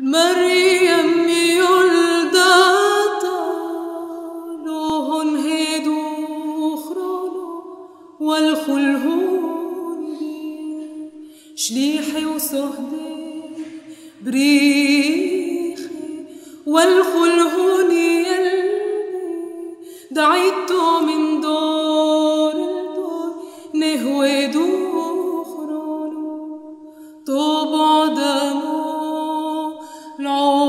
مريم يلد طالوهن هدو خرانو والخلهون شليحي وصهدي بريخي والخلهون يلبي دعيتو من دور لدور نهوي دو خرانو طوبو no.